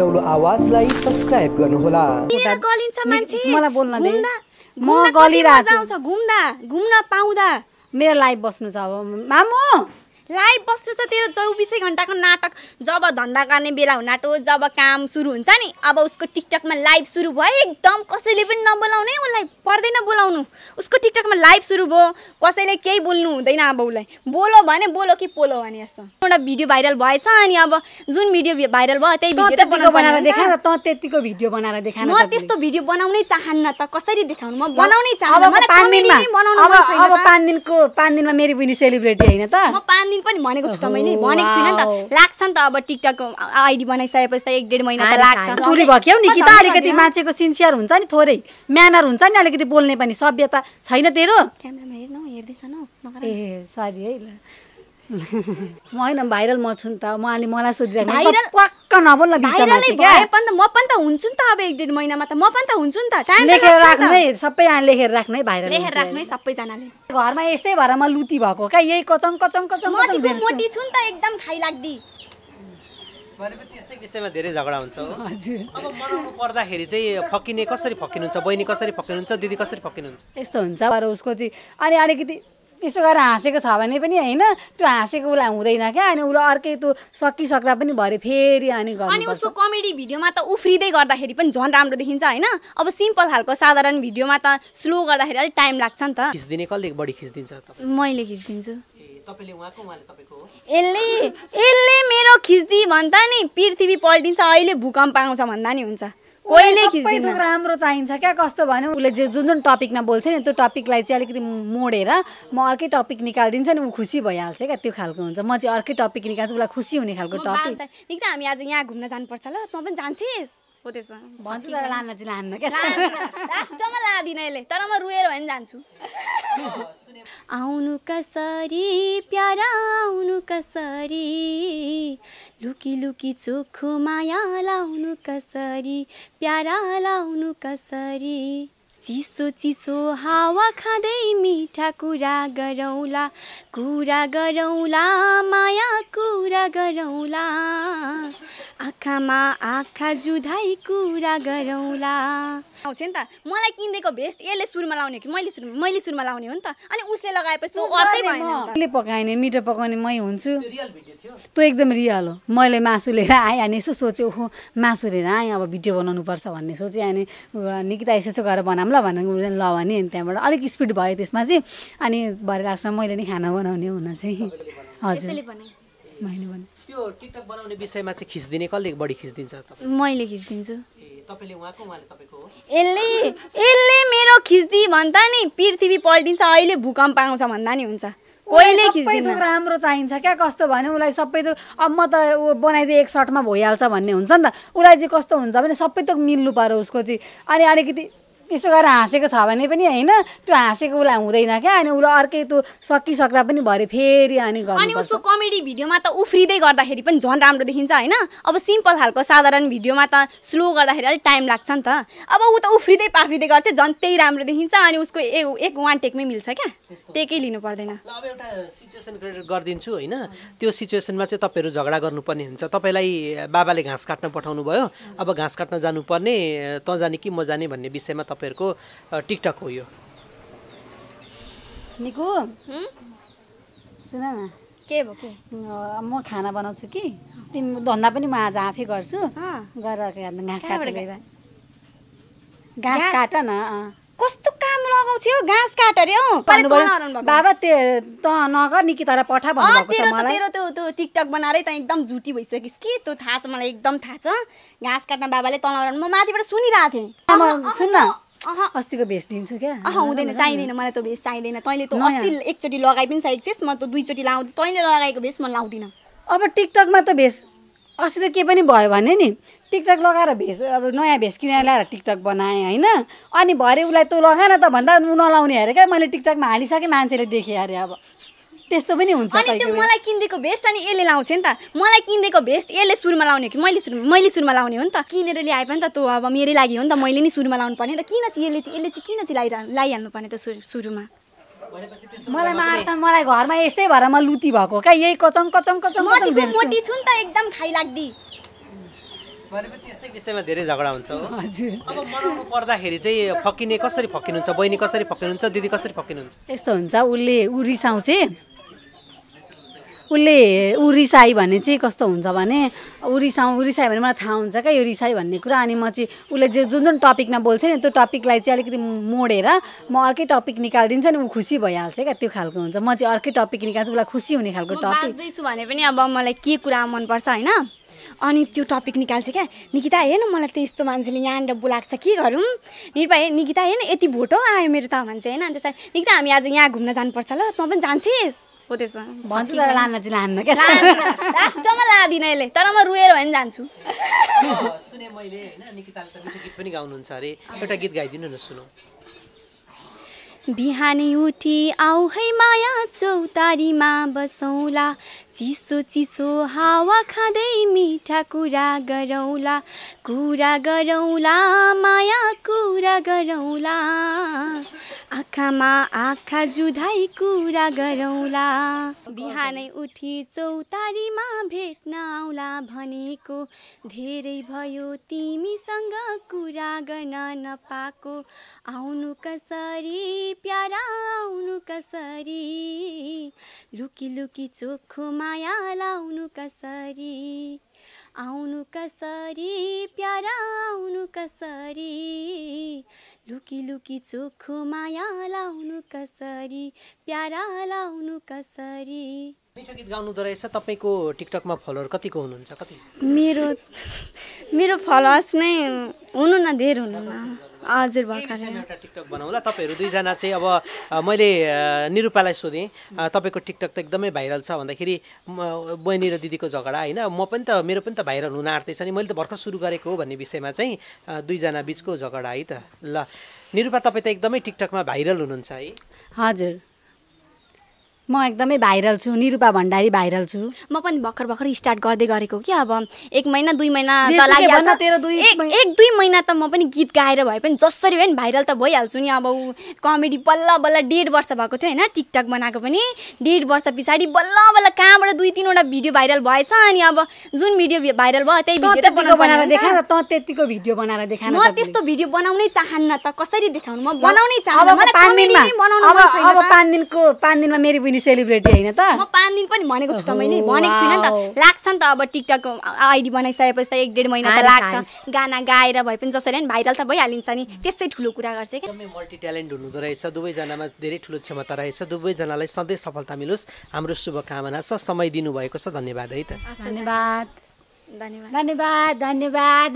नौलो आवाजलाई सब्सक्राइब गर्नुहोला। किनेर गलिन्छ मान्छे। मलाई बोल्न म गलिरहेको छु। घुम्दा घुम्न पाउँदा। मेरो लाइभ बस्नु छ अब। मामु! लाइभ बस्नु छ तेरो चौबिसै घन्टाको नाटक। जब धन्दा गर्ने बेला हुन आँटो जब काम सुरु हुन्छ नि अब उसको टिकटकमा लाइभ सुरु भयो एकदम कसैले पनि नबोलाउने उसलाई पर्दैन बोलाउनु। उसको टिकटकमा लाइभ सुरु भयो कसैले केही बोल्नु हुँदैन अब उसलाई। बोलो भने बोलो कि पोलो भने जस्तो एउटा भिडियो भाइरल भएछ अनि अब जुन भिडियो भाइरल भयो त्यही भिडियो बनाएर देखा तँ त्यतिको भिडियो बनाएर देखा म त्यस्तो भिडियो बनाउनै चाहन्न त कसरी देखाउनु? म बनाउनै चाहन्न। पाँच दिनमा मेरो पनि सेलिब्रेटी होइन त। म पाँच दिन पनि भनेको छु त मैले। ओहो, भनेको छुइनँ नि। त। लाग्छ नि त अब टिकटक आइडी बनाइसकेपछि त एक डेढ महिना त लाग्छ। चुरी भक्यौ नि कि त? अलिकति। मान्छेको सिन्सियर हुन्छ नि थोरै। म्यानर हुन्छ नि अलिकति बोल्ने पनि। सभ्यता छैन तेरो? क्यामेरामा हेर्नु हेर्दैछ न। ए सरी है। ल। म होइन भाइरल म छु नि त। उहाँले मलाई सोधिरहेको भाइरल- पक्क नबोल्न बिचमा भाइरलै चाहिँ क्या। भए पनि त म पनि त हुन्छु नि त अब एक डेढ महिनामा त। म पनि त हुन्छु नि त। टाइम लेखेर राख्नु है सबै यहाँ लेखेर राख्नु है। भाइरल लेखेर। राख्नु है सबैजनाले। घरमा यस्तै भएर म लुती भएको क्या। यही कचङ कचङ कचङ। मोटी छु नि त एकदम खाइलाग्दी। भनेपछि यस्तै विषयमा धेरै झगडा हुन्छ हो। हजुर। अब मनाउनु पर्दाखेरि चाहिँ फकिने कसरी फकिनुहुन्छ? बहिनी कसरी फकिनुहुन्छ? दिदी कसरी फकिनुहुन्छ? यस्तो हुन्छ। तर उसको चाहिँ अनि अलिकति यसो गरेर हाँसेको छ भने पनि होइन त्यो हाँसेको उसलाई हुँदैन क्या। अनि उसलाई अर्कै त्यो सकिसक्दा पनि भरे फेरि अनि अनि उसको कमेडी भिडियोमा त उफ्रिँदै गर्दाखेरि पनि झन् राम्रो देखिन्छ होइन। अब सिम्पल खालको साधारण भिडियोमा त स्लो गर्दाखेरि अलिक टाइम लाग्छ नि त। खिचिदिने कसले बढी खिचिदिन्छ तपाईँ? मैले खिचिदिन्छु। ए तपाईँले उहाँको उहाँले तपाईँको हो? यसले यसले मेरो खिच्दी भन्दा नि पृथ्वी पल्टिन्छ अहिले भूकम्प आउँछ भन्दा नि हुन्छ। कोहीले खिच्दिन। राम्रो चाहिन्छ क्या कस्तो भने उसले जे जुन जुन टपिकमा बोल्छ नि त्यो टपिकलाई चाहिँ अलिकति मोडेर म अर्कै टपिक निकालिदिन्छु नि ऊ खुसी भइहाल्छ क्या त्यो खालको हुन्छ। म चाहिँ अर्कै टपिक निकाल्छु उसलाई खुसी हुने खालको टपिक। निक्दा हामी आज यहाँ घुम्न जानुपर्छ ल। तँ पनि जान्छेस् हो भन्छु तर लान चाहिँ लान्न क्या। लास्टमा लादिनँ यसले। तर म रुएर भए पनि जान्छु। आउनु कसरी प्यारा आउनु कसरी लुकी लुकी चोखो माया लाउनु कसरी प्यारा लाउनु कसरी चिसो चिसो हावा खाँदै मिठा कुरा गरौँला कुरा गरौँला माया कुरा गरौँला। आँखामा आँखा जुधाइ कुरा गरौँला। आउँछ नि त। मलाई किनिदिएको भेस्ट यसले सुरुमा लाउने हो कि मैले सुरु मैले सुरुमा लाउने हो नि त। अनि उसले लगाएपछि ऊ अर्थै भएन नि त। मैले पकाएँ मिठो पकाउने मै हुन्छु। रियल भिडियो थियो। त्यो एकदम रियल हो। मैले मासु लिएर आएँ अनि यसो सोचेँ ओहो मासु लिएर आएँ अब भिडियो बनाउनु पर्छ भन्ने सोचेँ अनि निकिता यसो यसो गरेर बनाऊँ ल भनेर उसले ल भने। अनि त्यहाँबाट अलिक स्पिड भयो त्यसमा चाहिँ अनि भरे लास्टमा मैले नि खाना बनाउने हुन चाहिँ हजुर। मैले भने त्यो टिकटक बनाउने विषयमा चाहिँ खिचिदिने कसले बढी खिचिदिन्छ तपाईँ? मैले खिचिदिन्छु। ए तपाईँले उहाँको उहाँले तपाईँको हो? यसले यसले मेरो खिच्दी भन्दा नि पृथ्वी पल्टिन्छ अहिले भूकम्प आउँछ भन्दा नि हुन्छ। कोहीले सबै खिच्दिन। थोक राम्रो चाहिन्छ क्या कस्तो भने उसलाई सबै थोक अब म त ऊ बनाइदिएँ एक सर्टमा भइहाल्छ भन्ने हुन्छ नि त। उसलाई चाहिँ कस्तो हुन्छ भने सबै थोक मिल्नु पर्यो उसको चाहिँ। अनि अलिकति यसो गरेर हाँसेको छ भने पनि होइन त्यो हाँसेको उसलाई हुँदैन क्या। अनि उसलाई अर्कै त्यो सकिसक्दा पनि भरे फेरि अनि अनि उसको कमेडी भिडियोमा त उफ्रिँदै गर्दाखेरि पनि झन् राम्रो देखिन्छ होइन। अब सिम्पल खालको साधारण भिडियोमा त स्लो गर्दाखेरि अलिक टाइम लाग्छ नि त। अब ऊ त उफ्रिँदै पाफ्रिँदै गर्छ झन् त्यही राम्रो देखिन्छ अनि उसको एक एक वान टेकमै मिल्छ क्या। टेकै लिनु पर्दैन। ल अब एउटा सिचुएसन क्रिएट गरिदिन्छु होइन। त्यो सिचुएसनमा चाहिँ तपाईँहरू झगडा गर्नुपर्ने हुन्छ। तपाईँलाई बाबाले घाँस काट्न पठाउनु भयो अब घाँस काट्न जानुपर्ने तँ जाने कि म जाने भन्ने विषयमा तपाईँहरूको टिकटक हो यो? निको? हुँ? सुन न। के भयो के? म खाना बनाउँछु कि? तिमी धन्दा पनि म आज आफै गर्छु। अँ। गरेर के घाँस काटेर घाँस? काट न अँ। कस्तो काम लगाउँछौ घाँस काट अरे। बाबा। त्यो त नगर निकितालाई पठा अँ, भन्नुभएको छ तेरो त मलाई। तेरो त्यो त्यो टिकटक बनाएरै त एकदम झुटी भइसकिस् कि? त्यो थाहा छ मलाई एकदम थाहा छ। घाँस काट्न बाबाले तलाउनु म माथिबाट सुनिरहेको थिएँ। आमा, अस्तिको भेष दिन्छु क्या। अह हुँदैन चाहिँदैन मलाई त्यो भेष चाहिँदैन। तैँले त। अस्ति एकचोटि लगाइ पनि सकेको छिस् म त दुईचोटि लाउँदै तैँले लगाएको भेष म लाउँदिनँ। अब टिकटकमा त भेष अस्ति त के पनि भयो भने नि टिकटक लगाएर भेष अब नयाँ भेष किनेर ल्याएर टिकटक बनाएँ होइन? अनि भरे उसलाई तँ लगा न त भन्दा ऊ नलाउने अरे क्या मैले टिकटकमा हालिसकेँ मान्छेले देखेँ अरे अब। त्यस्तो पनि हुन्छ अनि त्यो। मलाई किनिदिएको भेस्ट अनि यसले लाउँछ नि त। मलाई किनिदिएको भेस्ट यसले सुरुमा लाउने हो कि मैले सुरु मैले सुरुमा लाउने हो नि त। किनेर ल्याए पनि त त्यो अब मेरै लागि हो नि त। मैले नि सुरुमा लाउनु पर्ने त। किन चाहिँ यसले चाहिँ यसले चाहिँ किन चाहिँ लाइरह लाइहाल्नु पर्ने त सुरु सुरुमा? भनेपछि त्यस्तो मलाई मार्छ। मलाई घरमा यस्तै भएर म लुती भएको क्या। यही कचङ कचङ कचङ मोटी छु नि त। एकदम खाइलाग्दी भनेपछि यस्तै विषयमा धेरै झगडा हुन्छ हो। हजुर। अब मनाउनु पर्दाखेरि चाहिँ फकिने कसरी फकिनुहुन्छ? बहिनी कसरी फकिनुहुन्छ? दिदी कसरी फकिनुहुन्छ? यस्तो हुन्छ। उसले ऊ रिसाउँछ। उसले ऊ रिसाई भने चाहिँ कस्तो हुन्छ भने ऊ रिसाउ ऊ रिसायो भने मलाई थाहा हुन्छ क्या यो रिसाई भन्ने कुरा। अनि म चाहिँ उसले जे जुन जुन टपिकमा बोल्छ नि त्यो टपिकलाई चाहिँ अलिकति मोडेर म अर्कै टपिक निकालिदिन्छु नि ऊ खुसी भइहाल्छ क्या त्यो खालको हुन्छ। म चाहिँ अर्कै टपिक निकाल्छु उसलाई खुसी हुने खालको टपिक। भने पनि अब मलाई के कुरा मनपर्छ होइन? अनि त्यो टपिक निकाल्छ क्या। निकिता हेर्न मलाई त यस्तो मान्छेले यहाँनिर बोलाएको छ के गरौँ? निर्भा हे निकिता हेर्न यति भोटो आयो मेरो त भन्छ होइन? अनि त्यसलाई निकिता हामी आज यहाँ घुम्न जानुपर्छ ल तँ पनि जान्छेस्? हो त्यस्तो। भन्छु तर लान चाहिँ लान्न क्या। लास्टमा लादिनँ यसले तर म रुएर भए पनि जान्छु। सुने मैले होइन निकिताले त मिठो गीत पनि गाउनुहुन्छ अरे। एउटा गीत गाइदिनु न सुनौ। बिहानै उठी आऊ है माया चौतारीमा बसौँला। चिसो चिसो हावा खाँदै मिठा कुरा गरौँला कुरा गरौँला माया कुरा गरौँला। आँखामा आँखा जुधाइ कुरा गरौँला। बिहानै उठी चौतारीमा भेट्न आउला भनेको धेरै भयो तिमीसँग कुरा गर्न नपाएको। आउनु कसरी प्यारा आउनु कसरी? लुकी लुकी चोखो माया लाउनु कसरी? आउनु कसरी? प्यारा आउनु कसरी? लुकी लुकी चोखो माया लाउनु कसरी? प्यारा लाउनु कसरी? मिठो गीत गाउनुहुँदो रहेछ। तपाईँको टिकटकमा फलोवर कतिको हुनुहुन्छ? कति? मेरो मेरो फलोवर्स नै हुनु न धेरै हुनु न। हजुर एउटा टिकटक बनाउँला? तपाईँहरू दुईजना चाहिँ अब मैले निरूपालाई सोधेँ। तपाईँको टिकटक त एकदमै भाइरल छ भन्दाखेरि बहिनी र दिदीको झगडा होइन? म पनि त मेरो पनि त भाइरल हुन आँट्दैछ नि। मैले त भर्खर सुरु गरेको हो भन्ने विषयमा चाहिँ दुईजना बिचको झगडा है त। ल निरूपा तपाईँ त एकदमै टिकटकमा भाइरल हुनुहुन्छ है? हजुर। म एकदमै भाइरल छु निरूपा भण्डारी भाइरल छु। म पनि भर्खर भर्खर स्टार्ट गर्दै गरेको कि अब एक महिना दुई महिना एक दुई महिना त म पनि गीत गाएर भए पनि जसरी भए पनि भाइरल त भइहाल्छु नि। अब ऊ कमेडी बल्ल बल्ल डेढ वर्ष भएको थियो होइन टिकटक बनाएको पनि। डेढ वर्ष पछाडि बल्ल बल्ल कहाँबाट दुई तिनवटा भिडियो भाइरल भएछ अनि अब जुन भिडियो भाइरल भयो त्यही भिडियो बनाएर पर्यो नि देखा त। त्यतिको भिडियो बनाएर देखा न म त्यस्तो भिडियो बनाउनै चाहन्न त कसरी देखाउनु? म बनाउनै चाहन्न। पाँच दिनमा पाँच मेरी बहिनी सेलिब्रेटी होइन त? म पाँच दिन पनि भनेको छु त मैले। भनेको छुइनँ नि। त। लाग्छ नि त अब टिकटक आइडी बनाइसकेपछि त एक डेढ महिना त लाग्छ। गाना गाएर भए पनि जसरी पनि भाइरल त भइहालिन्छ नि। त्यस्तै ठुलो कुरा गर्छ क्या। एकदमै मल्टी ट्यालेन्ट हुनुहुँदो रहेछ। दुवैजनामा धेरै ठुलो क्षमता रहेछ। दुवैजनालाई सधैँ सफलता मिलोस्। हाम्रो शुभकामना छ। समय दिनुभएको छ। धन्यवाद है त। धन्यवाद। धन्यवाद। धन्यवाद धन्यवाद।